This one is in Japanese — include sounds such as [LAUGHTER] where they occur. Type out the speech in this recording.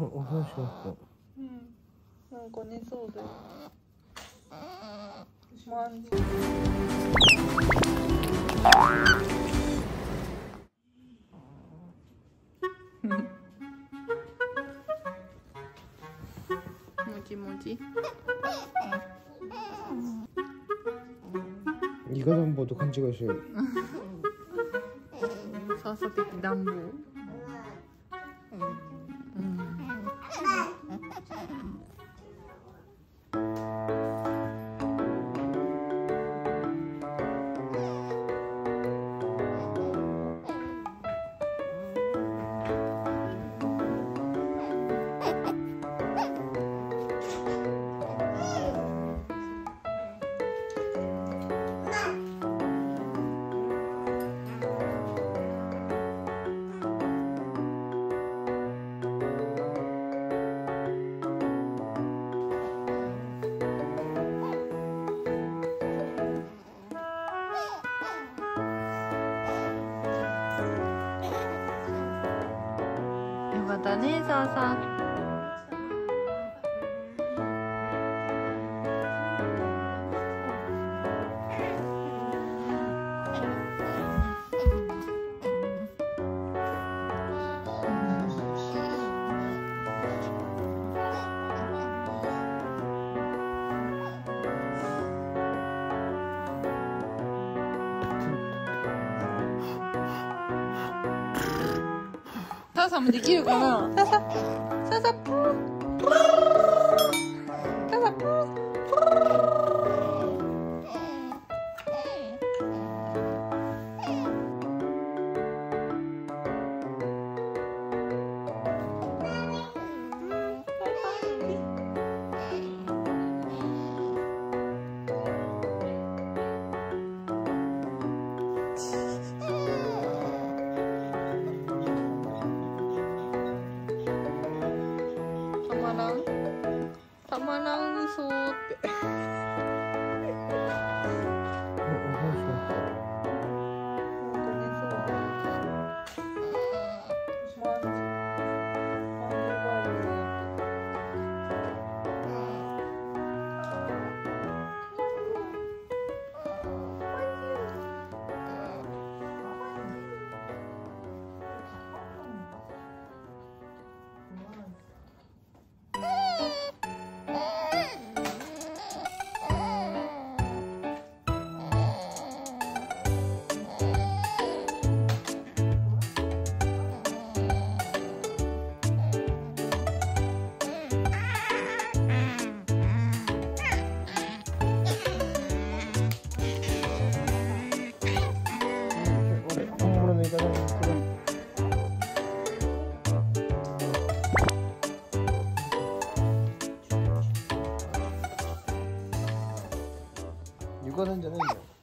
おお話しまうん。なんか寝そうだよまんじも [LAUGHS] ちもちイカ暖房と勘違いしてる笹的暖房よかまたねさあさん。さあさんもできるかな？ささささプーそうって。かないんじゃないんだよ。